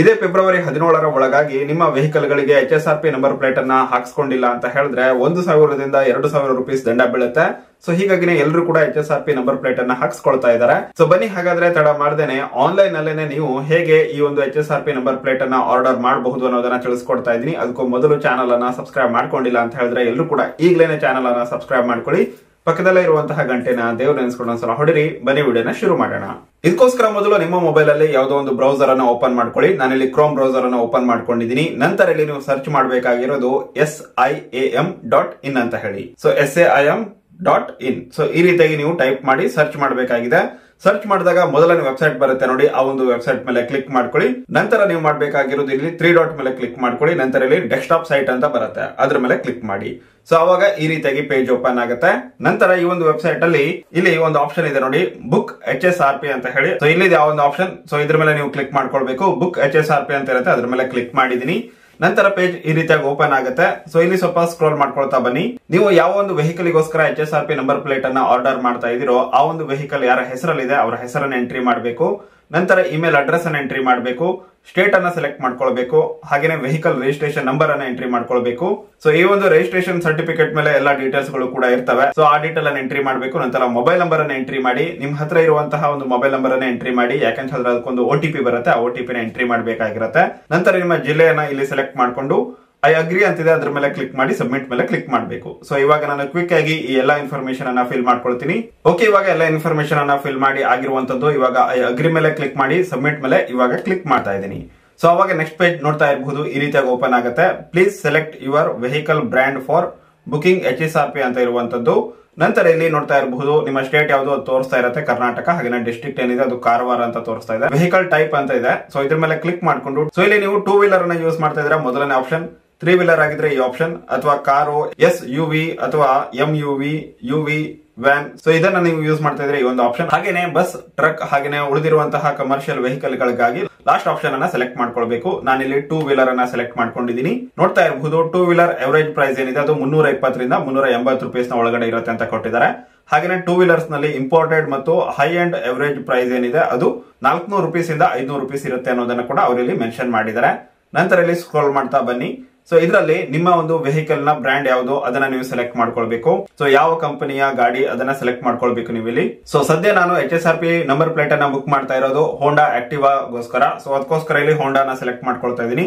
ಇದೇ ಫೆಬ್ರವರಿ ಹದಿನೇಳರ ಒಳಗಾಗಿ ನಿಮ್ಮ ವೆಹಿಕಲ್ ಗಳಿಗೆ H S R P number plate ಅನ್ನ ಹಾಕ್ಸ್ಕೊಂಡಿಲ್ಲ ಅಂತ ಹೇಳಿದ್ರೆ ಒಂದು ಸಾವಿರದಿಂದ ಎರಡು ಸಾವಿರ ರೂಪೀಸ್ ದಂಡ ಬೀಳುತ್ತೆ. ಸೊ ಹೀಗಾಗಿನೇ ಎಲ್ಲರೂ ಕೂಡ H S R P number plate ಅನ್ನ ಹಾಕ್ಸ್ಕೊಳ್ತಾ ಇದ್ದಾರೆ. ಸೊ ಬನ್ನಿ ಹಾಗಾದ್ರೆ ತಡ ಮಾಡ್ದೇನೆ. ಆನ್ಲೈನ್ ಅಲ್ಲೇನೆ ನೀವು ಹೇಗೆ ಈ ಒಂದು H S R P number plate ಅನ್ನ ಆರ್ಡರ್ ಮಾಡಬಹುದು ಅನ್ನೋದನ್ನ ತಿಳಿಸ್ಕೊಡ್ತಾ ಇದ್ದೀನಿ. ಅದಕ್ಕೂ ಮೊದಲು ಚಾನಲ್ ಅನ್ನ ಸಬ್ಸ್ಕ್ರೈಬ್ ಮಾಡ್ಕೊಂಡಿಲ್ಲ ಅಂತ ಹೇಳಿದ್ರೆ ಎಲ್ಲರೂ ಕೂಡ ಈಗಲೇನೆ ಚಾನಲ್ ಅನ್ನ ಸಬ್ಸ್ಕ್ರೈಬ್ ಮಾಡ್ಕೊಳ್ಳಿ. ಪಕ್ಕದಲ್ಲೇ ಇರುವಂತಹ ಗಂಟೆನ ದೇವ್ರ ನೆನೆಸ್ಕೊಂಡು ಒಂದ್ಸಲ ಹೊಡಿರಿ, ಬನ್ನಿ ವಿಡಿಯೋನ ಶುರು ಮಾಡೋಣ. ಇದಕ್ಕೋಸ್ಕರ ಮೊದಲು ನಿಮ್ಮ ಮೊಬೈಲ್ ಅಲ್ಲಿ ಯಾವುದೋ ಒಂದು ಬ್ರೌಸರ್ ಅನ್ನ ಓಪನ್ ಮಾಡ್ಕೊಳ್ಳಿ. ನಾನಿಲ್ಲಿ ಕ್ರೋಮ್ ಬ್ರೌಸರ್ ಅನ್ನ ಓಪನ್ ಮಾಡ್ಕೊಂಡಿದ್ದೀನಿ. ನಂತರ ಇಲ್ಲಿ ನೀವು ಸರ್ಚ್ ಮಾಡಬೇಕಾಗಿರೋದು S I A M dot in ಅಂತ ಹೇಳಿ. So S A I M dot in so ಈ ರೀತಿಯಾಗಿ ನೀವು ಟೈಪ್ ಮಾಡಿ ಸರ್ಚ್ ಮಾಡಬೇಕಾಗಿದೆ. ಸರ್ಚ್ ಮಾಡಿದಾಗ ಮೊದಲನೇ ವೆಬ್ಸೈಟ್ ಬರುತ್ತೆ ನೋಡಿ, ಆ ಒಂದು ವೆಬ್ಸೈಟ್ ಮೇಲೆ ಕ್ಲಿಕ್ ಮಾಡ್ಕೊಳ್ಳಿ. ನಂತರ ನೀವು ಮಾಡಬೇಕಾಗಿರೋದು ಇಲ್ಲಿ ತ್ರೀ ಡಾಟ್ ಮೇಲೆ ಕ್ಲಿಕ್ ಮಾಡ್ಕೊಳ್ಳಿ. ನಂತರ ಇಲ್ಲಿ ಡೆಸ್ಕ್ಟಾಪ್ ಸೈಟ್ ಅಂತ ಬರುತ್ತೆ. ಅದ್ರ ಮೇಲೆ ಕ್ಲಿಕ್ ಮಾಡಿ. ಸೊ ಅವಾಗ ಈ ರೀತಿಯಾಗಿ ಪೇಜ್ ಓಪನ್ ಆಗುತ್ತೆ. ನಂತರ ಈ ಒಂದು ವೆಬ್ಸೈಟ್ ಅಲ್ಲಿ ಇಲ್ಲಿ ಒಂದು ಆಪ್ಷನ್ ಇದೆ ನೋಡಿ book H S R P ಅಂತ ಹೇಳಿ. ಸೊ ಇಲ್ಲಿ ಯಾವ ಒಂದು ಆಪ್ಷನ್ ಸೊ ಇದ್ರ ಮೇಲೆ ನೀವು ಕ್ಲಿಕ್ ಮಾಡ್ಕೊಳ್ಬೇಕು. Book H S R P ಅಂತ ಇರುತ್ತೆ. ಅದ್ರ ಮೇಲೆ ಕ್ಲಿಕ್ ಮಾಡಿದೀನಿ ನಂತರ ಪೇಜ್ ಈ ರೀತಿಯಾಗಿ ಓಪನ್ ಆಗುತ್ತೆ. ಸೊ ಇಲ್ಲಿ ಸ್ವಲ್ಪ ಸ್ಕ್ರೋಲ್ ಮಾಡ್ಕೊಳ್ತಾ ಬನ್ನಿ. ನೀವು ಯಾವ ಒಂದು ವೆಹಿಕಲ್ ಗೋಸ್ಕರ H S R P number plate ಅನ್ನ ಆರ್ಡರ್ ಮಾಡ್ತಾ ಇದೀರೋ ಆ ಒಂದು ವೆಹಿಕಲ್ ಯಾರ ಹೆಸರಲ್ಲಿದೆ, ಅವರ ಹೆಸರನ್ನ ಎಂಟ್ರಿ ಮಾಡಬೇಕು. ನಂತರ ಇಮೇಲ್ ಅಡ್ರೆಸ್ ಅನ್ನ ಎಂಟ್ರಿ ಮಾಡಬೇಕು ಸ್ಟೇಟ್ ಅನ್ನ ಸೆಲೆಕ್ಟ್ ಮಾಡ್ಕೊಳ್ಬೇಕು, ಹಾಗೇನೆ ವೆಹಿಕಲ್ ರಿಜಿಸ್ಟ್ರೇಷನ್ ನಂಬರ್ ಅನ್ನ ಎಂಟ್ರಿ ಮಾಡ್ಕೊಳ್ಬೇಕು. ಸೊ ಈ ಒಂದು ರಿಜಿಸ್ಟ್ರೇಷನ್ ಸರ್ಟಿಫಿಕೇಟ್ ಮೇಲೆ ಎಲ್ಲಾ ಡೀಟೇಲ್ಸ್ಗಳು ಕೂಡ ಇರ್ತವೆ. ಸೊ ಆ ಡೀಟೇಲ್ ಅನ್ನ ಎಂಟ್ರಿ ಮಾಡಬೇಕು, ನಂತರ ಮೊಬೈಲ್ ನಂಬರ್ ಅನ್ನ ಎಂಟ್ರಿ ಮಾಡಿ, ನಿಮ್ ಹತ್ರ ಇರುವಂತಹ ಒಂದು ಮೊಬೈಲ್ ನಂಬರ್ ಅನ್ನ ಎಂಟ್ರಿ ಮಾಡಿ ಯಾಕಂತ ಹೇಳಿದ್ರೆ ಅದಕ್ಕೊಂದು ಒ ಟಿ ಪಿ ಬರುತ್ತೆ, ಆ ಒ ಟಿ ನ ಎಂಟ್ರಿ ಮಾಡಬೇಕಾಗಿರುತ್ತೆ. ನಂತರ ನಿಮ್ಮ ಜಿಲ್ಲೆಯನ್ನ ಇಲ್ಲಿ ಸೆಲೆಕ್ಟ್ ಮಾಡ್ಕೊಂಡು ಐ ಅಗ್ರಿ ಅಂತಿದೆ, ಅದ್ರ ಮೇಲೆ ಕ್ಲಿಕ್ ಮಾಡಿ ಸಬ್ಮಿಟ್ ಮೇಲೆ ಕ್ಲಿಕ್ ಮಾಡಬೇಕು. ಸೊ ಇವಾಗ ನಾನು ಕ್ವಿಕ್ ಆಗಿ ಈ ಎಲ್ಲಾ ಇನ್ಫಾರ್ಮೇಶನ್ ಅನ್ನ ಫಿಲ್ ಮಾಡ್ಕೊಳ್ತೀನಿ. ಓಕೆ ಇವಾಗ ಎಲ್ಲ ಇನ್ಫಾರ್ಮೇಶನ್ ಅನ್ನ ಫಿಲ್ ಮಾಡಿ ಆಗಿರುವಂತದ್ದು, ಇವಾಗ ಐ ಅಗ್ರಿ ಮೇಲೆ ಕ್ಲಿಕ್ ಮಾಡಿ ಸಬ್ಮಿಟ್ ಮೇಲೆ ಇವಾಗ ಕ್ಲಿಕ್ ಮಾಡ್ತಾ ಇದ್ದೀನಿ. ಸೊ ಅವಾಗ ನೆಕ್ಸ್ಟ್ ಪೇಜ್ ನೋಡ್ತಾ ಇರಬಹುದು, ಈ ರೀತಿಯಾಗಿ ಓಪನ್ ಆಗುತ್ತೆ. Please select your vehicle brand for booking H S R P ಅಂತ ಇರುವಂತದ್ದು. ನಂತರ ಇಲ್ಲಿ ನೋಡ್ತಾ ಇರಬಹುದು, ನಿಮ್ಮ ಸ್ಟೇಟ್ ಯಾವುದು ತೋರಿಸ್ತಾ ಇರುತ್ತೆ. ಕರ್ನಾಟಕ ಹಾಗೆ ಡಿಸ್ಟ್ರಿಕ್ಟ್ ಏನಿದೆ, ಅದು ಕಾರವಾರ ಅಂತ ತೋರಿಸ್ತಾ ಇದೆ. ವೆಹಿಕಲ್ ಟೈಪ್ ಅಂತ ಇದೆ. ಸೊ ಇದ್ರ ಮೇಲೆ ಕ್ಲಿಕ್ ಮಾಡ್ಕೊಂಡು. ಸೊ ಇಲ್ಲಿ ನೀವು ಟೂ ವೀಲರ್ ಅನ್ನ ಯೂಸ್ ಮಾಡ್ತಾ ಇದ್ರೆ ಮೊದಲನೇ ಆಪ್ಷನ್ ತ್ರೀ ವೀಲರ್ ಆಗಿದ್ರೆ ಈ ಆಪ್ಷನ್ ಅಥವಾ ಕಾರು ಎಸ್ ಯು ವಿ ಅಥವಾ M U V U V van so ಇದನ್ನ ನೀವು ಯೂಸ್ ಮಾಡ್ತಾ ಇದ್ರೆ ಈ ಒಂದು ಆಪ್ಷನ್ ಹಾಗೇನೆ ಬಸ್ ಟ್ರಕ್ ಹಾಗೇನೆ ಉಳಿದಿರುವಂತಹ ಕಮರ್ಷಿಯಲ್ ವೆಹಿಕಲ್ ಗಳಿಗಾಗಿ ಲಾಸ್ಟ್ ಆಪ್ಷನ್ ಅನ್ನ ಸೆಲೆಕ್ಟ್ ಮಾಡ್ಕೊಳ್ಬೇಕು. ನಾನಿಲ್ಲಿ ಟೂ ವೀಲರ್ ಅನ್ನ ಸೆಲೆಕ್ಟ್ ಮಾಡ್ಕೊಂಡಿದ್ದೀನಿ. ನೋಡ್ತಾ ಇರಬಹುದು ಟೂ ವೀಲರ್ ಎವರೇಜ್ ಪ್ರೈಸ್ ಏನಿದೆ, ಅದು ಮುನ್ನೂರ ಇಪ್ಪತ್ತರಿಂದ ಮುನ್ನೂರ ಎಂಬತ್ತು ರುಪೀಸ್ನ ಒಳಗಡೆ ಇರುತ್ತೆ ಅಂತ ಕೊಟ್ಟಿದ್ದಾರೆ. ಹಾಗೇನೆ ಟೂ ವೀಲರ್ಸ್ನಲ್ಲಿ ಇಂಪೋರ್ಟೆಡ್ ಮತ್ತು ಹೈ ಅಂಡ್ ಎವರೇಜ್ ಪ್ರೈಸ್ ಏನಿದೆ, ಅದು ನಾಲ್ಕುನೂರು ರುಪೀಸ್ ಇಂದ ಐದ್ನೂರು ರುಪೀಸ್ ಇರುತ್ತೆ ಅನ್ನೋದನ್ನ ಕೂಡ ಅವರಲ್ಲಿ ಮೆನ್ಷನ್ ಮಾಡಿದ್ದಾರೆ. ನಂತರ ಇಲ್ಲಿ ಸ್ಕ್ರೋಲ್ ಮಾಡ್ತಾ ಬನ್ನಿ. ಸೊ ಇದರಲ್ಲಿ ನಿಮ್ಮ ಒಂದು ವೆಹಿಕಲ್ನ ಬ್ರ್ಯಾಂಡ್ ಯಾವುದು, ಅದನ್ನ ನೀವು ಸೆಲೆಕ್ಟ್ ಮಾಡ್ಕೊಳ್ಬೇಕು. ಸೊ ಯಾವ ಕಂಪನಿಯ ಗಾಡಿ ಅದನ್ನ ಸೆಲೆಕ್ಟ್ ಮಾಡ್ಕೊಳ್ಬೇಕು ನೀವು ಇಲ್ಲಿ ಸೊ ಸದ್ಯ ನಾನು H S R P number plate ಅನ್ನ ಬುಕ್ ಮಾಡ್ತಾ ಇರೋದು ಹೋಂಡಾ ಆಕ್ಟಿವಾಗೋಸ್ಕರ ಸೊ ಅದಕ್ಕೋಸ್ಕರ ಇಲ್ಲಿ ಹೋಂಡಾನ ಸೆಲೆಕ್ಟ್ ಮಾಡ್ಕೊಳ್ತಾ ಇದ್ದೀನಿ.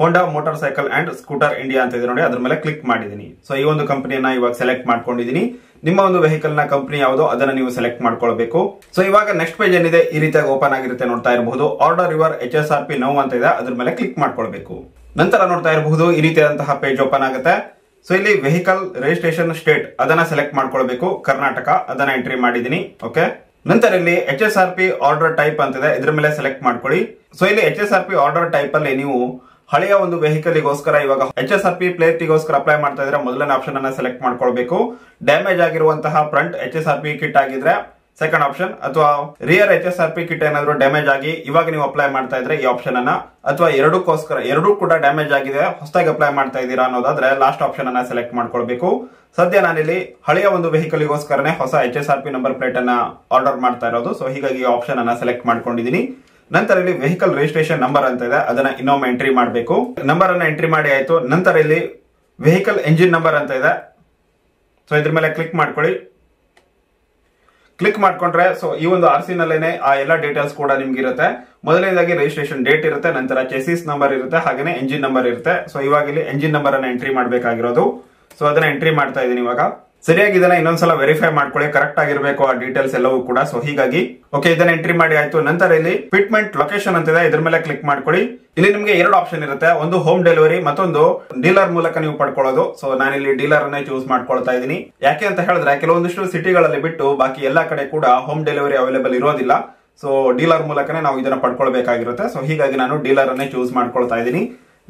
Honda motorcycle and scooter India ಅಂತ ಇದೆ ನೋಡಿ, ಅದ್ರ ಮೇಲೆ ಕ್ಲಿಕ್ ಮಾಡಿದೀನಿ ಸೊ ಈ ಒಂದು ಕಂಪನಿಯನ್ನ ಇವಾಗ ಸೆಲೆಕ್ಟ್ ಮಾಡ್ಕೊಂಡಿದೀನಿ ನಿಮ್ಮ ಒಂದು ವೆಹಿಕಲ್ನ ಕಂಪನಿ ಯಾವುದು, ಅದನ್ನ ನೀವು ಸೆಲೆಕ್ಟ್ ಮಾಡ್ಕೊಳ್ಬೇಕು. ಸೊ ಇವಾಗ ನೆಕ್ಸ್ಟ್ ಪೇಜ್ ಏನಿದೆ, ಈ ರೀತಿಯಾಗಿ ಓಪನ್ ಆಗಿರುತ್ತೆ ನೋಡ್ತಾ ಇರಬಹುದು. Order your H S R P now ಅಂತ ಇದೆ, ಅದ್ರ ಮೇಲೆ ಕ್ಲಿಕ್ ಮಾಡ್ಕೊಳ್ಬೇಕು. ನಂತರ ನೋಡ್ತಾ ಇರಬಹುದು ಈ ರೀತಿಯಾದಂತಹ ಪೇಜ್ ಓಪನ್ ಆಗುತ್ತೆ. ಸೊ ಇಲ್ಲಿ ವೆಹಿಕಲ್ ರಿಜಿಸ್ಟ್ರೇಷನ್ ಸ್ಟೇಟ್ ಅದನ್ನ ಸೆಲೆಕ್ಟ್ ಮಾಡ್ಕೊಳ್ಬೇಕು. ಕರ್ನಾಟಕ ಅದನ್ನ ಎಂಟ್ರಿ ಮಾಡಿದೀನಿ ಓಕೆ ನಂತರ ಇಲ್ಲಿ H S R P order type ಅಂತಿದೆ. ಇದ್ರ ಮೇಲೆ ಸೆಲೆಕ್ಟ್ ಮಾಡ್ಕೊಳ್ಳಿ. ಸೊ ಇಲ್ಲಿ H S R P order type ಅಲ್ಲಿ ನೀವು ಹಳೆಯ ಒಂದು ವೆಹಿಕಲ್ ಗೋಸ್ಕರ ಇವಾಗ H S R P plate ಗೋಸ್ಕರ ಅಪ್ಲೈ ಮಾಡ್ತಾ ಇದ್ರೆ ಮೊದಲನೇ ಆಪ್ಷನ್ ಅನ್ನ ಸೆಲೆಕ್ಟ್ ಮಾಡ್ಕೊಳ್ಬೇಕು. ಡ್ಯಾಮೇಜ್ ಆಗಿರುವಂತಹ front H S R P kit ಆಗಿದ್ರೆ ಸೆಕೆಂಡ್ ಆಪ್ಷನ್ ಅಥವಾ rear H S R P kit ಏನಾದ್ರು ಡ್ಯಾಮೇಜ್ ಆಗಿ ಇವಾಗ ನೀವು ಅಪ್ಲೈ ಮಾಡ್ತಾ ಇದ್ರೆ ಈ ಆಪ್ಷನ್ ಅನ್ನ, ಅಥವಾ ಎರಡಕ್ಕೋಸ್ಕರ, ಎರಡೂ ಕೂಡ ಡ್ಯಾಮೇಜ್ ಆಗಿದೆ, ಹೊಸದಾಗಿ ಅಪ್ಲೈ ಮಾಡ್ತಾ ಇದೀರಾ ಅನ್ನೋದಾದ್ರೆ ಲಾಸ್ಟ್ ಆಪ್ಷನ್ ಅನ್ನ ಸೆಲೆಕ್ಟ್ ಮಾಡ್ಕೊಳ್ಬೇಕು. ಸದ್ಯ ನಾನಿಲ್ಲಿ ಹಳೆಯ ಒಂದು ವೆಹಿಕಲ್ ಗೋಸ್ಕರನೇ ಹೊಸ H S R P number plate ಅನ್ನ ಆರ್ಡರ್ ಮಾಡ್ತಾ ಇರೋದು. ಸೊ ಹೀಗಾಗಿ ಈ ಆಪ್ಷನ್ ಅನ್ನ ಸೆಲೆಕ್ಟ್ ಮಾಡ್ಕೊಂಡಿದ್ದೀನಿ ನಂತರ ಇಲ್ಲಿ ವೆಹಿಕಲ್ ರಿಜಿಸ್ಟ್ರೇಷನ್ ನಂಬರ್ ಅಂತ ಇದೆ, ಅದನ್ನ ಇನ್ನೊಮ್ಮೆ ಎಂಟ್ರಿ ಮಾಡಬೇಕು. ನಂಬರ್ ಅನ್ನ ಎಂಟ್ರಿ ಮಾಡಿ ಆಯ್ತು. ನಂತರ ಇಲ್ಲಿ ವೆಹಿಕಲ್ ಎಂಜಿನ್ ನಂಬರ್ ಅಂತ ಇದೆ. ಸೊ ಇದ್ರ ಮೇಲೆ ಕ್ಲಿಕ್ ಮಾಡ್ಕೊಳ್ಳಿ. ಕ್ಲಿಕ್ ಮಾಡ್ಕೊಂಡ್ರೆ ಸೊ ಈ ಒಂದು ಆರ್ ಸಿ ನಲ್ಲೇನೆ ಆ ಎಲ್ಲ ಡೀಟೇಲ್ಸ್ ಕೂಡ ನಿಮ್ಗೆ ಇರುತ್ತೆ ಮೊದಲನೇದಾಗಿ ರಿಜಿಸ್ಟ್ರೇಷನ್ ಡೇಟ್ ಇರುತ್ತೆ, ನಂತರ ಚೆಸಿಸ್ ನಂಬರ್ ಇರುತ್ತೆ ಹಾಗೆ ಎಂಜಿನ್ ನಂಬರ್ ಇರುತ್ತೆ. ಸೊ ಇವಾಗ ಇಲ್ಲಿ ಎಂಜಿನ್ ನಂಬರ್ ಅನ್ನ ಎಂಟ್ರಿ ಮಾಡಬೇಕಾಗಿರೋದು. ಸೊ ಅದನ್ನ ಎಂಟ್ರಿ ಮಾಡ್ತಾ ಇದೀನಿ ಇವಾಗ. ಸರಿಯಾಗಿ ಇದನ್ನ ಇನ್ನೊಂದ್ಸಲ ವೆರಿಫೈ ಮಾಡ್ಕೊಳ್ಳಿ. ಕರೆಕ್ಟ್ ಆಗಿರ್ಬೇಕು ಆ ಡೀಟೇಲ್ಸ್ ಎಲ್ಲವೂ ಕೂಡ. ಸೊ ಹೀಗಾಗಿ ಓಕೆ ಇದನ್ನ ಎಂಟ್ರಿ ಮಾಡಿ ಆಯ್ತು. ನಂತರ ಇಲ್ಲಿ ಫಿಟ್ಮೆಂಟ್ ಲೊಕೇಶನ್ ಅಂತಿದೆ ಇದ್ರ ಮೇಲೆ ಕ್ಲಿಕ್ ಮಾಡ್ಕೊಳ್ಳಿ. ಇಲ್ಲಿ ನಿಮಗೆ ಎರಡು ಆಪ್ಷನ್ ಇರುತ್ತೆ. ಒಂದು ಹೋಮ್ ಡೆಲಿವರಿ ಮತ್ತೊಂದು ಡೀಲರ್ ಮೂಲಕ ನೀವು ಪಡ್ಕೊಳ್ಳೋದು. ಸೊ ನಾನಿಲ್ಲಿ ಡೀಲರ್ ಅನ್ನೇ ಚೂಸ್ ಮಾಡ್ಕೊಳ್ತಾ ಇದ್ದೀನಿ. ಯಾಕೆ ಅಂತ ಹೇಳಿದ್ರೆ, ಕೆಲವೊಂದಿಷ್ಟು ಸಿಟಿಗಳಲ್ಲಿ ಬಿಟ್ಟು ಬಾಕಿ ಎಲ್ಲಾ ಕಡೆ ಕೂಡ ಹೋಮ್ ಡೆಲಿವರಿ ಅವೈಲೇಬಲ್ ಇರೋದಿಲ್ಲ. ಸೊ ಡೀಲರ್ ಮೂಲಕನೇ ನಾವು ಇದನ್ನ ಪಡ್ಕೊಳ್ಬೇಕಾಗಿರುತ್ತೆ. ಸೊ ಹೀಗಾಗಿ ನಾನು ಡೀಲರ್ ಅನ್ನೇ ಚೂಸ್ ಮಾಡ್ಕೊಳ್ತಾ ಇದ್ದೀನಿ.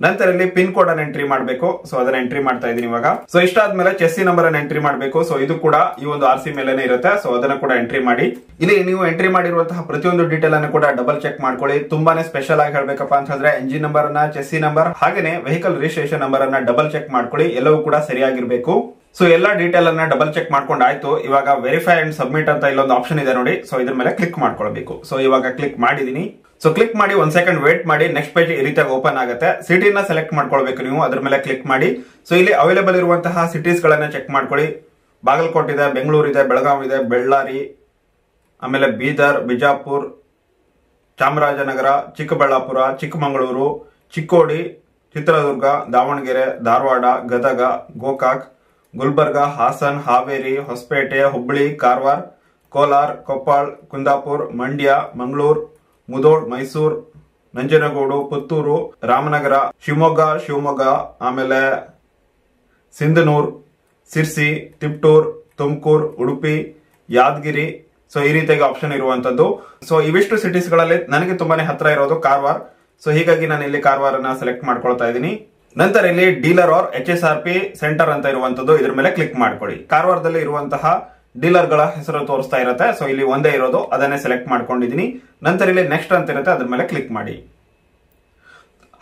ನಂತರ ಇಲ್ಲಿ ಪಿನ್ ಕೋಡ್ ಅನ್ನು ಎಂಟ್ರಿ ಮಾಡಬೇಕು. ಸೊ ಅದನ್ನ ಎಂಟ್ರಿ ಮಾಡ್ತಾ ಇದೀನಿ ಇವಾಗ. ಸೊ ಇಷ್ಟಾದ್ಮೇಲೆ ಚೆಸ್ಸಿ ನಂಬರ್ ಅನ್ನು ಎಂಟ್ರಿ ಮಾಡಬೇಕು. ಸೊ ಇದು ಕೂಡ ಈ ಒಂದು ಆರ್ ಸಿ ಮೇಲೆನೆ ಇರುತ್ತೆ. ಸೊ ಅದನ್ನ ಕೂಡ ಎಂಟ್ರಿ ಮಾಡಿ. ಇಲ್ಲಿ ನೀವು ಎಂಟ್ರಿ ಮಾಡಿರುವಂತಹ ಪ್ರತಿಯೊಂದು ಡೀಟೇಲ್ ಅನ್ನು ಕೂಡ ಡಬಲ್ ಚೆಕ್ ಮಾಡ್ಕೊಳ್ಳಿ. ತುಂಬಾನೇ ಸ್ಪೆಷಲ್ ಆಗಿ ಹೇಳ್ಬೇಕಪ್ಪ ಅಂತ ಹೇಳಿದ್ರೆ ಎಂಜಿನ್ ನಂಬರ್ ಅನ್ನ ಚೆಸ್ಸಿ ನಂಬರ್ ಹಾಗೇನೆ ವೆಹಿಕಲ್ ರಿಜಿಸ್ಟ್ರೇಷನ್ ನಂಬರ್ ಅನ್ನ ಡಬಲ್ ಚೆಕ್ ಮಾಡ್ಕೊಳ್ಳಿ. ಎಲ್ಲವೂ ಕೂಡ ಸರಿಯಾಗಿರ್ಬೇಕು. ಸೊ ಎಲ್ಲಾ ಡೀಟೇಲ್ ಅನ್ನ ಡಬಲ್ ಚೆಕ್ ಮಾಡ್ಕೊಂಡು ಆಯ್ತು ಇವಾಗ ವೆರಿಫೈ ಅಂಡ್ ಸಬ್ಮಿಟ್ ಅಂತ ಇಲ್ಲೊಂದು ಆಪ್ಷನ್ ಇದೆ ನೋಡಿ. ಸೊ ಇದ್ರ ಮೇಲೆ ಕ್ಲಿಕ್ ಮಾಡ್ಕೊಳ್ಬೇಕು. ಸೊ ಇವಾಗ ಕ್ಲಿಕ್ ಮಾಡಿದೀನಿ ಸೊ ಕ್ಲಿಕ್ ಮಾಡಿ ಒಂದ್ ಸೆಕೆಂಡ್ ವೇಟ್ ಮಾಡಿ ನೆಕ್ಸ್ಟ್ ಪೇಜ್ ಈ ರೀತಿಯಾಗಿ ಓಪನ್ ಆಗುತ್ತೆ. ಸಿಟಿನ ಸೆಲೆಕ್ಟ್ ಮಾಡ್ಕೊಳ್ಬೇಕು ನೀವು, ಅದ್ರ ಮೇಲೆ ಕ್ಲಿಕ್ ಮಾಡಿ. ಸೊ ಇಲ್ಲಿ ಅವೈಲೇಬಲ್ ಇರುವಂತಹ ಸಿಟೀಸ್ ಗಳನ್ನ ಚೆಕ್ ಮಾಡ್ಕೊಳ್ಳಿ. ಬಾಗಲಕೋಟೆ ಇದೆ, ಬೆಂಗಳೂರು ಇದೆ, ಬೆಳಗಾವಿ ಇದೆ ಬೆಳ್ಳಾರಿ ಆಮೇಲೆ ಬೀದರ್, ಬಿಜಾಪುರ್, ಚಾಮರಾಜನಗರ, ಚಿಕ್ಕಬಳ್ಳಾಪುರ, ಚಿಕ್ಕಮಗಳೂರು, ಚಿಕ್ಕೋಡಿ, ಚಿತ್ರದುರ್ಗ, ದಾವಣಗೆರೆ, ಧಾರವಾಡ, ಗದಗ, ಗೋಕಾಕ್, ಗುಲ್ಬರ್ಗ, ಹಾಸನ್, ಹಾವೇರಿ, ಹೊಸಪೇಟೆ, ಹುಬ್ಬಳ್ಳಿ, ಕಾರವಾರ, ಕೋಲಾರ, ಕೊಪ್ಪಳ, ಕುಂದಾಪುರ್, ಮಂಡ್ಯ, ಮಂಗಳೂರು ಮುದೋಳ್, ಮೈಸೂರು, ನಂಜನಗೂಡು, ಪುತ್ತೂರು, ರಾಮನಗರ, ಶಿವಮೊಗ್ಗ ಶಿವಮೊಗ್ಗ, ಆಮೇಲೆ ಸಿಂಧನೂರ್, ಸಿರ್ಸಿ, ತಿಪ್ಟೂರ್, ತುಮಕೂರು, ಉಡುಪಿ, ಯಾದಗಿರಿ. ಸೊ ಈ ರೀತಿಯಾಗಿ ಆಪ್ಷನ್ ಇರುವಂತದ್ದು. ಸೊ ಇವಿಷ್ಟು ಸಿಟೀಸ್ಗಳಲ್ಲಿ ನನಗೆ ತುಂಬಾನೇ ಹತ್ರ ಇರೋದು ಕಾರವಾರ್. ಸೊ ಹೀಗಾಗಿ ನಾನು ಇಲ್ಲಿ ಕಾರವಾರನ ಸೆಲೆಕ್ಟ್ ಮಾಡ್ಕೊಳ್ತಾ ಇದ್ದೀನಿ. ನಂತರ ಇಲ್ಲಿ dealer or H S R P center ಅಂತ ಇರುವಂತದ್ದು, ಇದ್ರ ಮೇಲೆ ಕ್ಲಿಕ್ ಮಾಡ್ಕೊಳ್ಳಿ. ಕಾರವಾರದಲ್ಲಿ ಇರುವಂತಹ ಡೀಲರ್ಗಳ ಹೆಸರು ತೋರಿಸ್ತಾ ಇರುತ್ತೆ. ಸೊ ಇಲ್ಲಿ ಒಂದೇ ಇರೋದು. ಅದನ್ನೇ ಸೆಲೆಕ್ಟ್ ಮಾಡ್ಕೊಂಡಿದ್ದೀನಿ. ನಂತರ ಇಲ್ಲಿ ನೆಕ್ಸ್ಟ್ ಅಂತ ಇರುತ್ತೆ. ಅದ್ರ ಮೇಲೆ ಕ್ಲಿಕ್ ಮಾಡಿ.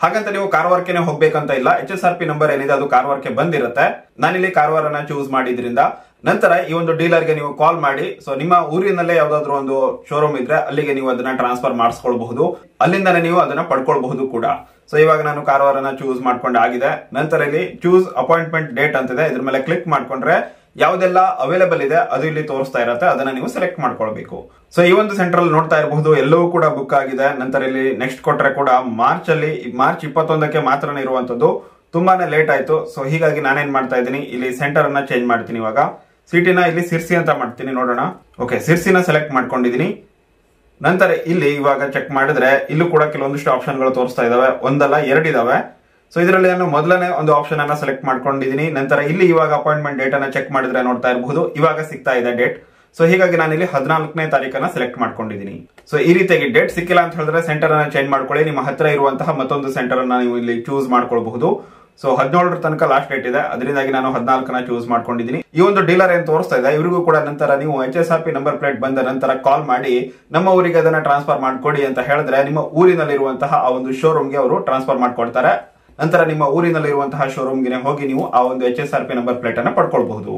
ಹಾಗಂತ ನೀವು ಕಾರವಾರಕ್ಕೆ ಹೋಗ್ಬೇಕಂತ ಇಲ್ಲ. H S R P number ಏನಿದೆ, ಅದು ಕಾರವಾರಕ್ಕೆ ಬಂದಿರುತ್ತೆ. ನಾನಿಲ್ಲಿ ಕಾರವಾರನ ಚೂಸ್ ಮಾಡಿದ್ರಿಂದ ನಂತರ ಈ ಒಂದು ಡೀಲರ್ಗೆ ನೀವು ಕಾಲ್ ಮಾಡಿ. ಸೊ ನಿಮ್ಮ ಊರಿನಲ್ಲೇ ಯಾವ್ದಾದ್ರು ಒಂದು ಶೋರೂಮ್ ಇದ್ರೆ ಅಲ್ಲಿಗೆ ನೀವು ಅದನ್ನ ಟ್ರಾನ್ಸ್ಫರ್ ಮಾಡಿಸ್ಕೊಳ್ಬಹುದು. ಅಲ್ಲಿಂದನೇ ನೀವು ಅದನ್ನ ಪಡ್ಕೊಳ್ಬಹುದು ಕೂಡ. ಸೊ ಇವಾಗ ನಾನು ಕಾರವಾರನ ಚೂಸ್ ಮಾಡ್ಕೊಂಡು ಆಗಿದೆ ನಂತರ ಇಲ್ಲಿ ಚೂಸ್ ಅಪಾಯಿಂಟ್ಮೆಂಟ್ ಡೇಟ್ ಅಂತಿದೆ ಇದ್ರ ಮೇಲೆ ಕ್ಲಿಕ್ ಮಾಡ್ಕೊಂಡ್ರೆ ಯಾವ್ದೆಲ್ಲ ಅವೈಲೇಬಲ್ ಇದೆ ಅದು ಇಲ್ಲಿ ತೋರಿಸ್ತಾ ಇರತ್ತೆ, ಅದನ್ನ ನೀವು ಸೆಲೆಕ್ಟ್ ಮಾಡ್ಕೊಳ್ಬೇಕು. ಸೊ ಈ ಒಂದು ಸೆಂಟ್ರಲ್ ನೋಡ್ತಾ ಇರಬಹುದು ಎಲ್ಲವೂ ಕೂಡ ಬುಕ್ ಆಗಿದೆ. ನಂತರ ಇಲ್ಲಿ ನೆಕ್ಸ್ಟ್ ಕೊಟ್ರೆ ಕೂಡ ಮಾರ್ಚ್ ಅಲ್ಲಿ ಮಾರ್ಚ್ ಇಪ್ಪತ್ತೊಂದಕ್ಕೆ ಮಾತ್ರ ಇರುವಂತದ್ದು. ತುಂಬಾನೇ ಲೇಟ್ ಆಯ್ತು. ಸೊ ಹೀಗಾಗಿ ನಾನೇನ್ ಮಾಡ್ತಾ ಇದ್ದೀನಿ, ಇಲ್ಲಿ ಸೆಂಟರ್ ಅನ್ನ ಚೇಂಜ್ ಮಾಡ್ತೀನಿ ಇವಾಗ. ಸಿಟಿನ ಇಲ್ಲಿ ಸಿರ್ಸಿ ಅಂತ ಮಾಡ್ತೀನಿ, ನೋಡೋಣ. ಓಕೆ ಸಿರ್ಸಿನ ಸೆಲೆಕ್ಟ್ ಮಾಡ್ಕೊಂಡಿದೀನಿ ನಂತರ ಇಲ್ಲಿ ಇವಾಗ ಚೆಕ್ ಮಾಡಿದ್ರೆ, ಇಲ್ಲೂ ಕೂಡ ಕೆಲವೊಂದಿಷ್ಟು ಆಪ್ಷನ್ಗಳು ತೋರಿಸ್ತಾ ಇದಾವೆ. ಒಂದಲ್ಲ ಎರಡಿದಾವೆ ಸೊ ಇದರಲ್ಲಿ ನಾನು ಮೊದಲನೇ ಒಂದು ಆಪ್ಷನ್ ಅನ್ನ ಸೆಲೆಕ್ಟ್ ಮಾಡ್ಕೊಂಡಿದ್ದೀನಿ ನಂತರ ಇಲ್ಲಿ ಇವಾಗ ಅಪಾಯಿಂಟ್ಮೆಂಟ್ ಡೇಟ್ ಅನ್ನ ಚೆಕ್ ಮಾಡಿದ್ರೆ ನೋಡ್ತಾ ಇರಬಹುದು. ಇವಾಗ ಸಿಗ್ತಾ ಇದೆ ಡೇಟ್ ಸೊ ಹೀಗಾಗಿ ನಾನು ಇಲ್ಲಿ ಹದಿನಾಲ್ಕನೇ ತಾರೀಕನ್ನ ಸೆಲೆಕ್ಟ್ ಮಾಡ್ಕೊಂಡಿದ್ದೀನಿ ಸೊ ಈ ರೀತಿಯಾಗಿ ಡೇಟ್ ಸಿಕ್ಕಿಲ್ಲ ಅಂತ ಹೇಳಿದ್ರೆ ಸೆಂಟರ್ ಅನ್ನ ಚೇಂಜ್ ಮಾಡ್ಕೊಳ್ಳಿ. ನಿಮ್ಮ ಹತ್ರ ಇರುವಂತಹ ಮತ್ತೊಂದು ಸೆಂಟರ್ ಅನ್ನ ನೀವು ಇಲ್ಲಿ ಚೂಸ್ ಮಾಡ್ಕೊಳ್ಬಹುದು. ಸೊ ಹದಿನೇಳರ ತನಕ ಲಾಸ್ಟ್ ಡೇಟ್ ಇದೆ. ಅದರಿಂದಾಗಿ ನಾನು ಹದಿನಾಲ್ಕನ ಚೂಸ್ ಮಾಡ್ಕೊಂಡಿದ್ದೀನಿ ಈ ಒಂದು ಡೀಲರ್ ಏನ್ ತೋರಿಸ್ತಾ ಇದೆ? ಇವರಿಗೂ ಕೂಡ ನಂತರ ನೀವು H S R P number plate ಬಂದ ನಂತರ ಕಾಲ್ ಮಾಡಿ, ನಮ್ಮ ಊರಿಗೆ ಅದನ್ನ ಟ್ರಾನ್ಸ್ಫರ್ ಮಾಡ್ಕೊಡಿ ಅಂತ ಹೇಳಿದ್ರೆ ನಿಮ್ಮ ಊರಿನಲ್ಲಿರುವಂತಹ ಆ ಒಂದು ಶೋರೂಮ್ಗೆ ಅವರು ಟ್ರಾನ್ಸ್ಫರ್ ಮಾಡ್ಕೊಡ್ತಾರೆ. ನಂತರ ನಿಮ್ಮ ಊರಿನಲ್ಲಿರುವಂತಹ ಶೋರೂಮ್ಗೆ ಹೋಗಿ ನೀವು ಆ ಒಂದು H S R P number plate ಅನ್ನು ಪಡ್ಕೊಳ್ಬಹುದು.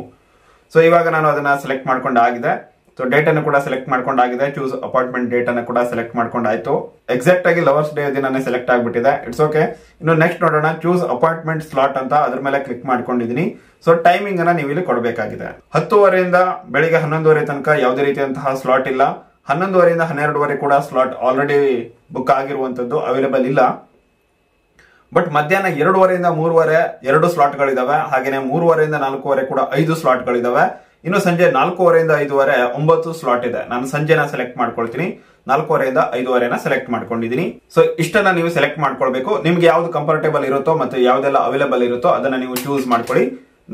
ಸೊ ಇವಾಗ ನಾನು ಅದನ್ನ ಸೆಲೆಕ್ಟ್ ಮಾಡ್ಕೊಂಡು ಆಗಿದೆ ಸೊ ಡೇಟ್ ಅನ್ನು ಕೂಡ ಸೆಲೆಕ್ಟ್ ಮಾಡ್ಕೊಂಡಾಗಿದೆ. ಚೂಸ್ ಅಪಾಯಿಂಟ್ಮೆಂಟ್ ಡೇಟ್ ಅನ್ನು ಕೂಡ ಸೆಲೆಕ್ಟ್ ಮಾಡ್ಕೊಂಡಾಯ್ತು. ಎಕ್ಸಾಕ್ಟ್ ಆಗಿ ಲವರ್ಸ್ ಡೇ ದಿನಾನೇ ಸೆಲೆಕ್ಟ್ ಆಗ್ಬಿಟ್ಟಿದೆ. ಇಟ್ಸ್ ಓಕೆ ಇನ್ನು ನೆಕ್ಸ್ಟ್ ನೋಡೋಣ. ಚೂಸ್ ಅಪಾಯಿಂಟ್ಮೆಂಟ್ ಸ್ಲಾಟ್ ಅಂತ ಅದ್ರ ಮೇಲೆ ಕ್ಲಿಕ್ ಮಾಡ್ಕೊಂಡಿದ್ದೀನಿ. ಸೊ ಟೈಮಿಂಗ್ ಅನ್ನ ನೀವು ಇಲ್ಲಿ ಕೊಡಬೇಕಾಗಿದೆ. ಹತ್ತುವರೆಯಿಂದ ಬೆಳಿಗ್ಗೆ ಹನ್ನೊಂದುವರೆ ತನಕ ಯಾವುದೇ ರೀತಿಯಂತಹ ಸ್ಲಾಟ್ ಇಲ್ಲ. ಹನ್ನೊಂದುವರೆಯಿಂದ ಹನ್ನೆರಡುವರೆ ಕೂಡ ಸ್ಲಾಟ್ ಆಲ್ರೆಡಿ ಬುಕ್ ಆಗಿರುವಂತದ್ದು ಅವೈಲೇಬಲ್ ಇಲ್ಲ. ಬಟ್ ಮಧ್ಯಾಹ್ನ ಎರಡೂವರೆಯಿಂದ ಮೂರುವರೆ ಎರಡು ಸ್ಲಾಟ್ ಗಳಿದಾವೆ ಹಾಗೇನೆ ಮೂರುವರೆಯಿಂದ ನಾಲ್ಕೂವರೆ ಕೂಡ ಐದು ಸ್ಲಾಟ್ ಗಳಿದಾವೆ ಇನ್ನು ಸಂಜೆ ನಾಲ್ಕೂವರೆಯಿಂದ ಐದುವರೆ ಒಂಬತ್ತು ಸ್ಲಾಟ್ ಇದೆ. ನಾನು ಸಂಜೆನ ಸೆಲೆಕ್ಟ್ ಮಾಡ್ಕೊಳ್ತೀನಿ. ನಾಲ್ಕೂವರೆಯಿಂದ ಐದುವರೆನ ಸೆಲೆಕ್ಟ್ ಮಾಡ್ಕೊಂಡಿದ್ದೀನಿ. ಸೊ ಇಷ್ಟನ್ನ ನೀವು ಸೆಲೆಕ್ಟ್ ಮಾಡ್ಕೊಳ್ಬೇಕು. ನಿಮ್ಗೆ ಯಾವ್ದು ಕಂಫರ್ಟೇಬಲ್ ಇರುತ್ತೋ ಮತ್ತೆ ಯಾವ್ದೆಲ್ಲ ಅವೈಲೇಬಲ್ ಇರುತ್ತೋ ಅದನ್ನ ನೀವು ಚೂಸ್ ಮಾಡ್ಕೊಳ್ಳಿ.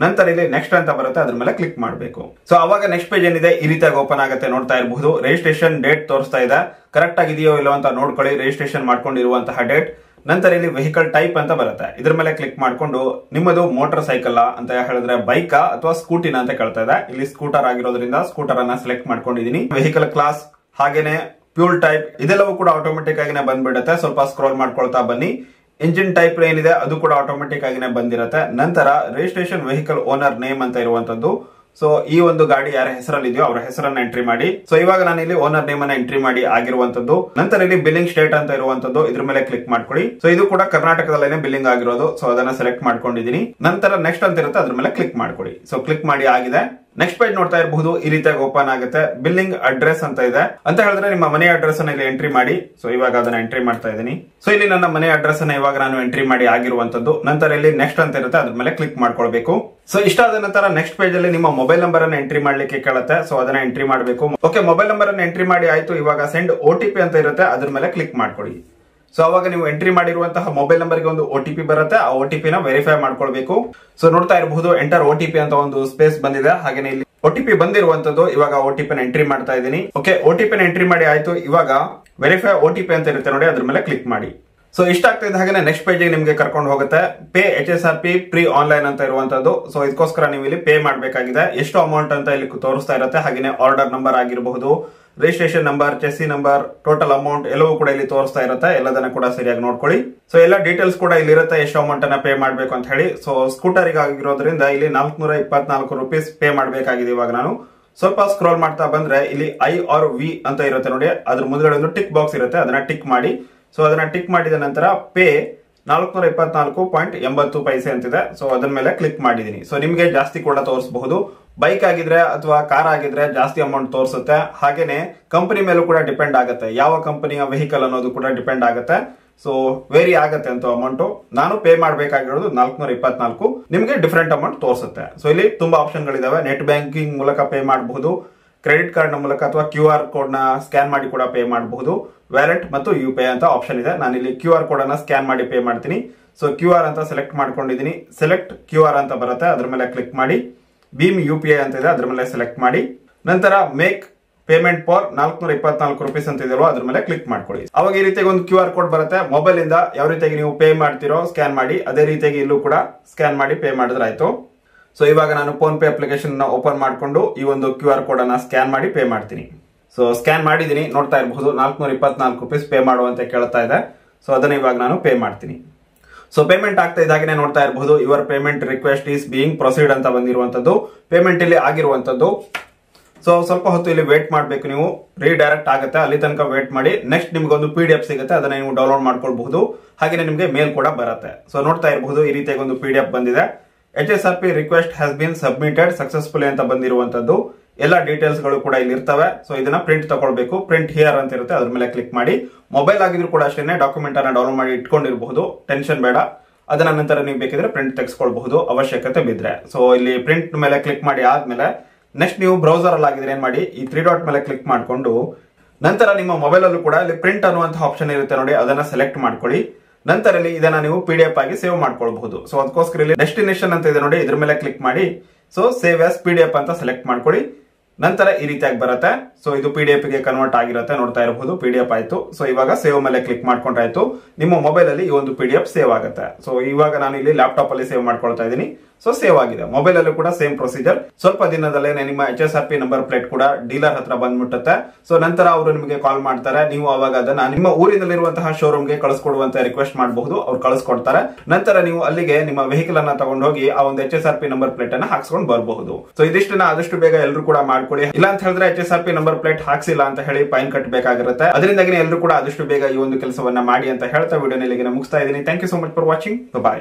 ನಂತರ ಇಲ್ಲಿ ನೆಕ್ಸ್ಟ್ ಅಂತ ಬರುತ್ತೆ. ಅದ್ರ ಮೇಲೆ ಕ್ಲಿಕ್ ಮಾಡಬೇಕು. ಸೊ ಅವಾಗ ನೆಕ್ಸ್ಟ್ ಪೇಜ್ ಏನಿದೆ? ಈ ರೀತಿಯಾಗಿ ಓಪನ್ ಆಗುತ್ತೆ ನೋಡ್ತಾ ಇರಬಹುದು. ರಿಜಿಸ್ಟ್ರೇಷನ್ ಡೇಟ್ ತೋರಿಸ್ತಾ ಇದೆ. ಕರೆಕ್ಟ್ ಆಗಿದೆಯೋ ಇಲ್ಲೋ ಅಂತ ನೋಡ್ಕೊಳ್ಳಿ. ರಿಜಿಸ್ಟ್ರೇಷನ್ ಮಾಡ್ಕೊಂಡಿರುವಂತಹ ಡೇಟ್ ನಂತರ ಇಲ್ಲಿ ವೆಹಿಕಲ್ ಟೈಪ್ ಅಂತ ಬರುತ್ತೆ. ಇದ್ರ ಮೇಲೆ ಕ್ಲಿಕ್ ಮಾಡ್ಕೊಂಡು ನಿಮ್ಮದು ಮೋಟರ್ ಸೈಕಲ್ ಅಂತ ಹೇಳಿದ್ರೆ ಬೈಕ್ ಅಥವಾ ಸ್ಕೂಟಿನ ಅಂತ ಕೇಳ್ತಾ ಇದೆ. ಇಲ್ಲಿ ಸ್ಕೂಟರ್ ಆಗಿರೋದ್ರಿಂದ ಸ್ಕೂಟರ್ ಅನ್ನ ಸೆಲೆಕ್ಟ್ ಮಾಡ್ಕೊಂಡಿದೀನಿ ವೆಹಿಕಲ್ ಕ್ಲಾಸ್ ಹಾಗೇನೆ ಫ್ಯೂಲ್ ಟೈಪ್ ಇದೆಲ್ಲವೂ ಕೂಡ ಆಟೋಮೆಟಿಕ್ ಆಗಿನೇ ಬಂದ್ಬಿಡುತ್ತೆ. ಸ್ವಲ್ಪ ಸ್ಕ್ರೋಲ್ ಮಾಡ್ಕೊಳ್ತಾ ಬನ್ನಿ. ಇಂಜಿನ್ ಟೈಪ್ ಏನಿದೆ ಅದು ಕೂಡ ಆಟೋಮೆಟಿಕ್ ಆಗಿನೇ ಬಂದಿರುತ್ತೆ. ನಂತರ ರಿಜಿಸ್ಟ್ರೇಷನ್ ವೆಹಿಕಲ್ ಓನರ್ ನೇಮ್ ಅಂತ ಇರುವಂತದ್ದು. ಸೊ ಈ ಒಂದು ಗಾಡಿ ಯಾರ ಹೆಸರಲ್ಲಿ ಇದೆಯೋ ಅವರ ಹೆಸರನ್ನ ಎಂಟ್ರಿ ಮಾಡಿ. ಸೊ ಇವಾಗ ನಾನು ಇಲ್ಲಿ ಓನರ್ ನೇಮ್ ಅನ್ನ ಎಂಟ್ರಿ ಮಾಡಿ ಆಗಿರುವಂತದ್ದು ನಂತರ ಇಲ್ಲಿ ಬಿಲ್ಲಿಂಗ್ ಸ್ಟೇಟ್ ಅಂತ ಇರುವಂತದ್ದು ಇದ್ರ ಮೇಲೆ ಕ್ಲಿಕ್ ಮಾಡ್ಕೊಳ್ಳಿ. ಸೊ ಇದು ಕೂಡ ಕರ್ನಾಟಕದಲ್ಲೇನೆ ಬಿಲ್ಲಿಂಗ್ ಆಗಿರೋದು. ಸೊ ಅದನ್ನ ಸೆಲೆಕ್ಟ್ ಮಾಡ್ಕೊಂಡಿದ್ದೀನಿ. ನಂತರ ನೆಕ್ಸ್ಟ್ ಅಂತ ಇರುತ್ತೆ, ಅದ್ರ ಮೇಲೆ ಕ್ಲಿಕ್ ಮಾಡ್ಕೊಳ್ಳಿ. ಸೊ ಕ್ಲಿಕ್ ಮಾಡಿ ಆಗಿದೆ. ನೆಕ್ಸ್ಟ್ ಪೇಜ್ ನೋಡ್ತಾ ಇರಬಹುದು, ಈ ರೀತಿಯಾಗಿ ಓಪನ್ ಆಗುತ್ತೆ. ಬಿಲ್ಲಿಂಗ್ ಅಡ್ರೆಸ್ ಅಂತ ಇದೆ. ಅಂತ ಹೇಳಿದ್ರೆ ನಿಮ್ಮ ಮನೆ ಅಡ್ರೆಸ್ ಅನ್ನ ಇಲ್ಲಿ ಎಂಟ್ರಿ ಮಾಡಿ. ಸೊ ಇವಾಗ ಅದನ್ನ ಎಂಟ್ರಿ ಮಾಡ್ತಾ ಇದ್ದೀನಿ. ಸೊ ಇಲ್ಲಿ ನನ್ನ ಮನೆ ಅಡ್ರೆಸ್ ಅನ್ನ ಇವಾಗ ನಾನು ಎಂಟ್ರಿ ಮಾಡಿ ಆಗಿರುವಂತದ್ದು ನಂತರ ಇಲ್ಲಿ ನೆಕ್ಸ್ಟ್ ಅಂತ ಇರುತ್ತೆ. ಅದ್ರ ಮೇಲೆ ಕ್ಲಿಕ್ ಮಾಡ್ಕೊಳ್ಬೇಕು. ಸೊ ಇಷ್ಟ ಆದ ನಂತರ ನೆಕ್ಸ್ಟ್ ಪೇಜ್ ಅಲ್ಲಿ ನಿಮ್ಮ ಮೊಬೈಲ್ ನಂಬರ್ ಅನ್ನ ಎಂಟ್ರಿ ಮಾಡ್ಲಿಕ್ಕೆ ಕೇಳುತ್ತೆ. ಸೊ ಅದನ್ನ ಎಂಟ್ರಿ ಮಾಡಬೇಕು. ಓಕೆ ಮೊಬೈಲ್ ನಂಬರ್ ಅನ್ನ ಎಂಟ್ರಿ ಮಾಡಿ ಆಯ್ತು. ಇವಾಗ ಸೆಂಡ್ ಓ ಅಂತ ಇರುತ್ತೆ. ಅದ್ರ ಮೇಲೆ ಕ್ಲಿಕ್ ಮಾಡ್ಕೊಳ್ಳಿ ಸೊ ಅವಾಗ ನೀವು ಎಂಟ್ರಿ ಮಾಡಿರುವಂತಹ ಮೊಬೈಲ್ ನಂಬರ್ಗೆ ಒಂದು ಒ ಟಿ ಬರುತ್ತೆ. ಆ ಒ ಟಿ ಪಿನ ವೆರಿಫೈ ಮಾಡ್ಕೊಳ್ಬೇಕು. ಸೊ ನೋಡ್ತಾ ಇರಬಹುದು ಎಂಟರ್ ಒ ಟಿ ಪಿ ಅಂತ ಒಂದು ಸ್ಪೇಸ್ ಬಂದಿದೆ. ಹಾಗೇನೆ ಇಲ್ಲಿ ಒ ಟಿ ಬಂದಿರುವಂತದ್ದು ಇವಾಗ ಒ ಟಿ ಪಿನ ಎಂಟ್ರಿ ಮಾಡ್ತಾ ಇದ್ದೀನಿ. ಓಕೆ ಒ ಟಿ ಎಂಟ್ರಿ ಮಾಡಿ ಆಯ್ತು. ಇವಾಗ ವೆರಿಫೈ ಒ ಟಿ ಪಿ ಅಂತ ಇರುತ್ತೆ ನೋಡಿ, ಅದ್ರ ಮೇಲೆ ಕ್ಲಿಕ್ ಮಾಡಿ. ಸೊ ಇಷ್ಟ ಆಗ್ತಾ ಇದ್ದ ಹಾಗೆ ನೆಕ್ಸ್ಟ್ ಪೇಜ್ ನಿಮಗೆ ಕರ್ಕೊಂಡು ಹೋಗುತ್ತೆ. Pay H S R P fee online ಅಂತ ಇರುವಂತದ್ದು ಸೊ ಇದಕ್ಕೋಸ್ಕರ ನೀವು ಇಲ್ಲಿ ಪೇ ಮಾಡಬೇಕಾಗಿದೆ. ಎಷ್ಟು ಅಮೌಂಟ್ ಅಂತ ಇಲ್ಲಿ ತೋರಿಸ್ತಾ ಇರುತ್ತೆ. ಹಾಗೆಯೇ ಆರ್ಡರ್ ನಂಬರ್ ಆಗಿರಬಹುದು. Registration number chassis number, total amount ಎಲ್ಲವೂ ಕೂಡ ಇಲ್ಲಿ ತೋರಿಸ್ತಾ ಇರುತ್ತೆ. ಎಲ್ಲದನ್ನ ಕೂಡ ಸರಿಯಾಗಿ ನೋಡ್ಕೊಳ್ಳಿ. ಸೊ ಎಲ್ಲ ಡೀಟೇಲ್ಸ್ ಕೂಡ ಇಲ್ಲಿ ಇರುತ್ತೆ ಎಷ್ಟು ಅಮೌಂಟ್ ಅನ್ನ ಪೇ ಮಾಡಬೇಕು ಅಂತ ಹೇಳಿ. ಸೊ ಸ್ಕೂಟರ್ ಆಗಿರೋದ್ರಿಂದ ಇಲ್ಲಿ ನಾಲ್ಕುನೂರ ಇಪ್ಪತ್ನಾಲ್ಕು ರುಪೀಸ್ ಪೇ ಮಾಡಬೇಕಾಗಿದೆ ಇವಾಗ ನಾನು. ಸ್ವಲ್ಪ ಸ್ಕ್ರೋಲ್ ಮಾಡ್ತಾ ಬಂದ್ರೆ ಇಲ್ಲಿ ಐ ಆರ್ ವಿ ಅಂತ ಇರುತ್ತೆ ನೋಡಿ. ಅದ್ರ ಮುಂದ್ಗಡೆ ಒಂದು ಟಿಕ್ ಬಾಕ್ಸ್ ಇರುತ್ತೆ. ಅದನ್ನ ಟಿಕ್ ಮಾಡಿ. ಸೊ ಅದನ್ನ ಟಿಕ್ ಮಾಡಿದ ನಂತರ ಪೇ ನಾಲ್ಕುನೂರ ಇಪ್ಪತ್ನಾಲ್ಕು ಪಾಯಿಂಟ್ ಎಂಬತ್ತು ಪೈಸೆ ಅಂತಿದೆ. ಸೊ ಅದರ ಮೇಲೆ ಕ್ಲಿಕ್ ಮಾಡಿದೀನಿ. ಸೊ ನಿಮಗೆ ಜಾಸ್ತಿ ಕೂಡ ತೋರಿಸಬಹುದು. ಬೈಕ್ ಆಗಿದ್ರೆ ಅಥವಾ ಕಾರ್ ಆಗಿದ್ರೆ ಜಾಸ್ತಿ ಅಮೌಂಟ್ ತೋರಿಸುತ್ತೆ. ಹಾಗೇನೆ ಕಂಪನಿ ಮೇಲೂ ಕೂಡ ಡಿಪೆಂಡ್ ಆಗುತ್ತೆ. ಯಾವ ಕಂಪನಿಯ ವೆಹಿಕಲ್ ಅನ್ನೋದು ಕೂಡ ಡಿಪೆಂಡ್ ಆಗುತ್ತೆ. ಸೊ ವೇರಿ ಆಗುತ್ತೆ ಅಂತ ಅಮೌಂಟ್ ನಾನು ಪೇ ಮಾಡಬೇಕಾಗಿರೋದು ನಾಲ್ಕುನೂರ ಇಪ್ಪತ್ನಾಲ್ಕು. ನಿಮಗೆ ಡಿಫ್ರೆಂಟ್ ಅಮೌಂಟ್ ತೋರಿಸುತ್ತೆ. ಸೊ ಇಲ್ಲಿ ತುಂಬಾ ಆಪ್ಷನ್ ಗಳಿದಾವೆ ನೆಟ್ ಬ್ಯಾಂಕಿಂಗ್ ಮೂಲಕ ಪೇ ಮಾಡಬಹುದು. ಕ್ರೆಡಿಟ್ ಕಾರ್ಡ್ನ ಮೂಲಕ ಅಥವಾ ಕ್ಯೂ ಆರ್ ಕೋಡ್ನ ಸ್ಕ್ಯಾನ್ ಮಾಡಿ ಕೂಡ ಪೇ ಮಾಡಬಹುದು. ವ್ಯಾಲೆಟ್ ಮತ್ತು ಯು ಪೇ ಅಂತ ಆಪ್ಷನ್ ಇದೆ. ನಾನು ಇಲ್ಲಿ ಕ್ಯೂ ಆರ್ ಕೋಡ್ ಅನ್ನ ಸ್ಕ್ಯಾನ್ ಮಾಡಿ ಪೇ ಮಾಡ್ತೀನಿ. ಸೊ ಕ್ಯೂ ಆರ್ ಅಂತ ಸೆಲೆಕ್ಟ್ ಮಾಡ್ಕೊಂಡಿದ್ದೀನಿ. ಸೆಲೆಕ್ಟ್ ಕ್ಯೂ ಆರ್ ಅಂತ ಬರುತ್ತೆ. ಅದ್ರ ಮೇಲೆ ಕ್ಲಿಕ್ ಮಾಡಿ. ಭೀಮ್ ಯು ಪಿ ಐ ಅಂತ ಇದೆ. ಅದ್ರ ಮೇಲೆ ಸೆಲೆಕ್ಟ್ ಮಾಡಿ. ನಂತರ ಮೇಕ್ ಪೇಮೆಂಟ್ ಫಾರ್ ನಾಲ್ಕುನೂರ ಇಪ್ಪತ್ನಾಲ್ಕು ರುಪೀಸ್ ಅಂತ ಇದೆಯಲ್ವಾ? ಅದ್ರ ಮೇಲೆ ಕ್ಲಿಕ್ ಮಾಡ್ಕೊಳ್ಳಿ. ಅವಾಗ ಈ ರೀತಿಯಾಗಿ ಒಂದು ಕ್ಯೂ ಆರ್ ಕೋಡ್ ಬರುತ್ತೆ. ಮೊಬೈಲ್ ಇಂದ ಯಾವ ರೀತಿಯಾಗಿ ನೀವು ಪೇ ಮಾಡ್ತಿರೋ ಸ್ಕ್ಯಾನ್ ಮಾಡಿ. ಅದೇ ರೀತಿಯಾಗಿ ಇಲ್ಲೂ ಕೂಡ ಸ್ಕ್ಯಾನ್ ಮಾಡಿ ಪೇ ಮಾಡಿದ್ರೆ ಆಯ್ತು. ಸೊ ಇವಾಗ ನಾನು ಫೋನ್ ಪೇ ಅಪ್ಲಿಕೇಶನ್ ಓಪನ್ ಮಾಡಿಕೊಂಡು ಈ ಒಂದು ಕ್ಯೂ ಆರ್ ಕೋಡ್ ಅನ್ನ ಸ್ಕ್ಯಾನ್ ಮಾಡಿ ಪೇ ಮಾಡ್ತೀನಿ. ಸೊ ಸ್ಕ್ಯಾನ್ ಮಾಡಿದೀನಿ ನೋಡ್ತಾ ಇರಬಹುದು. ನಾಲ್ಕುನೂರ ಇಪ್ಪತ್ನಾಲ್ಕು ರುಪೀಸ್ ಪೇ ಮಾಡುವಂತೆ ಕೇಳ್ತಾ ಇದೆ. ಸೊ ಅದನ್ನ ಇವಾಗ ನಾನು ಪೇ ಮಾಡ್ತೀನಿ. ಸೊ ಪೇಮೆಂಟ್ ಆಗ್ತಾ ಇದ್ದಾಗನೇ ನೋಡ್ತಾ ಇರಬಹುದು. Your payment request is being proceed ಅಂತ ಬಂದಿರುವಂತದ್ದು. ಪೇಮೆಂಟ್ ಇಲ್ಲಿ ಆಗಿರುವಂತದ್ದು. ಸೊ ಸ್ವಲ್ಪ ಹೊತ್ತು ಇಲ್ಲಿ ವೇಟ್ ಮಾಡಬೇಕು ನೀವು. ರೀಡೈರೆಕ್ಟ್ ಆಗುತ್ತೆ. ಅಲ್ಲಿ ತನಕ ವೇಟ್ ಮಾಡಿ. ನೆಕ್ಸ್ಟ್ ನಿಮ್ಗೆ ಒಂದು ಪಿ ಡಿ ಎಫ್ ಸಿಗುತ್ತೆ. ಅದನ್ನ ನೀವು ಡೌನ್ಲೋಡ್ ಮಾಡ್ಕೊಳ್ಬಹುದು. ಹಾಗೆ ನಿಮಗೆ ಮೇಲ್ ಕೂಡ ಬರುತ್ತೆ. ಸೊ ನೋಡ್ತಾ ಇರಬಹುದು. ಈ ರೀತಿಯಾಗಿ ಒಂದು ಪಿ ಡಿ ಎಫ್ ಬಂದಿದೆ. H S R P request has been submitted successfully ಅಂತ ಬಂದಿರುವಂತದ್ದು. ಎಲ್ಲ ಡೀಟೇಲ್ಸ್ಗಳು ಕೂಡ ಇಲ್ಲಿ ಇರ್ತವೆ. ಸೊ ಇದನ್ನ ಪ್ರಿಂಟ್ ತಗೊಳ್ಬೇಕು. ಪ್ರಿಂಟ್ ಹಿಯರ್ ಅಂತ ಇರುತ್ತೆ. ಅದ್ರ ಮೇಲೆ ಕ್ಲಿಕ್ ಮಾಡಿ. ಮೊಬೈಲ್ ಆಗಿದ್ರು ಕೂಡ ಅಷ್ಟೇನೆ ಡಾಕ್ಯುಮೆಂಟ್ ಅನ್ನ ಡೌನ್ಲೋಡ್ ಮಾಡಿ ಇಟ್ಕೊಂಡಿರಬಹುದು. ಟೆನ್ಷನ್ ಬೇಡ. ಅದನ್ನ ನಂತರ ನೀವು ಬೇಕಿದ್ರೆ ಪ್ರಿಂಟ್ ತೆಗೆಸ್ಕೊಳ್ಬಹುದು. ಅವಶ್ಯಕತೆ ಬಿದ್ರೆ. ಸೊ ಇಲ್ಲಿ ಪ್ರಿಂಟ್ ಮೇಲೆ ಕ್ಲಿಕ್ ಮಾಡಿ ಆದ್ಮೇಲೆ ನೆಕ್ಸ್ಟ್ ನೀವು ಬ್ರೌಸರ್ ಅಲ್ಲಿ ಆಗಿದ್ರೆ ಏನ್ ಮಾಡಿ? ಈ ತ್ರೀ ಡಾಟ್ ಮೇಲೆ ಕ್ಲಿಕ್ ಮಾಡಿಕೊಂಡು ನಂತರ ನಿಮ್ಮ ಮೊಬೈಲ್ ಅಲ್ಲೂ ಕೂಡ ಇಲ್ಲಿ ಪ್ರಿಂಟ್ ಅನ್ನುವಂತಹ ಆಪ್ಷನ್ ಇರುತ್ತೆ ನೋಡಿ. ಅದನ್ನ ಸೆಲೆಕ್ಟ್ ಮಾಡ್ಕೊಳ್ಳಿ. ನಂತರ ಇಲ್ಲಿ ಇದನ್ನ ನೀವು ಪಿ ಡಿ ಎಫ್ ಆಗಿ ಸೇವ್ ಮಾಡ್ಕೊಳ್ಬಹುದು. ಸೊ ಅದಕ್ಕೋಸ್ಕರ ಇಲ್ಲಿ ಡೆಸ್ಟಿನೇಷನ್ ಅಂತ ಇದೆ ನೋಡಿ. ಇದ್ರ ಮೇಲೆ ಕ್ಲಿಕ್ ಮಾಡಿ. So save as P D F ಅಂತ ಸೆಲೆಕ್ಟ್ ಮಾಡ್ಕೊಳ್ಳಿ. ನಂತರ ಈ ರೀತಿಯಾಗಿ ಬರುತ್ತೆ. ಸೊ ಇದು ಪಿ ಡಿ ಗೆ ಕನ್ವರ್ಟ್ ಆಗಿರುತ್ತೆ, ನೋಡ್ತಾ ಇರಬಹುದು. ಪಿ ಡಿ ಎಫ್ ಆಯ್ತು. ಸೊ ಇವಾಗ ಸೇವ್ ಮೇಲೆ ಕ್ಲಿಕ್ ಮಾಡ್ಕೊಂಡಾಯ್ತು ನಿಮ್ಮ ಮೊಬೈಲ್ ಅಲ್ಲಿ ಈ ಒಂದು ಪಿ ಸೇವ್ ಆಗುತ್ತೆ. ಸೊ ಇವಾಗ ನಾನು ಇಲ್ಲಿ ಲ್ಯಾಪ್ಟಾಪ್ ಅಲ್ಲಿ ಸೇವ್ ಮಾಡ್ಕೊಳ್ತಾ ಇದ್ದೀನಿ. ಸೊ ಸೇವ್ ಆಗಿದೆ. ಮೊಬೈಲ್ ಅಲ್ಲೂ ಕೂಡ ಸೇಮ್ ಪ್ರೊಸೀಜರ್ ಸ್ವಲ್ಪ ದಿನದಲ್ಲೇ ನಿಮ್ಮ H S R P number plate ಕೂಡ ಡೀಲರ್ ಹತ್ರ ಬಂದ್ಬಿಟ್ಟುತ್ತೆ. ಸೊ ನಂತರ ಅವರು ನಿಮಗೆ ಕಾಲ್ ಮಾಡ್ತಾರೆ. ನೀವು ಅವಾಗ ಅದನ್ನ ನಿಮ್ಮ ಊರಿನಲ್ಲಿರುವಂತಹ ಶೋರೂಮ್ಗೆ ಕಳಿಸ್ಕೊಡುವಂತ ರಿಕ್ವೆಸ್ಟ್ ಮಾಡಬಹುದು. ಅವ್ರು ಕಳಿಸ್ಕೊಡ್ತಾರೆ. ನಂತರ ನೀವು ಅಲ್ಲಿಗೆ ನಿಮ್ಮ ವೆಹಿಕಲ್ ಅನ್ನ ತಗೊಂಡೋಗಿ ಆ ಒಂದು H S R P number plate ಅನ್ನ ಹಾಕ್ಸ್ಕೊಂಡು ಬರಬಹುದು. ಸೊ ಇದಿಷ್ಟನ್ನ ಆದಷ್ಟು ಬೇಗ ಎಲ್ಲರೂ ಕೂಡ ಮಾಡ್ಕೊಳ್ಳಿ. ಇಲ್ಲ ಅಂತ ಹೇಳಿದ್ರೆ H S R P number plate ಹಾಕ್ಸಿಲ್ಲ ಅಂತ ಹೇಳಿ ಫೈನ್ ಕಟ್ಟಬೇಕಾಗಿರುತ್ತೆ ಅದರಿಂದಾಗಿ ಎಲ್ಲರೂ ಕೂಡ ಆದಷ್ಟು ಬೇಗ ಈ ಒಂದು ಕೆಲಸವನ್ನ ಮಾಡಿ ಅಂತ ಹೇಳ್ತಾ ವಿಡಿಯೋನ ಇಲ್ಲಿಗೆ ಮುಗಿಸ್ತಾ ಇದ್ದೀನಿ. Thank you so much for watching bye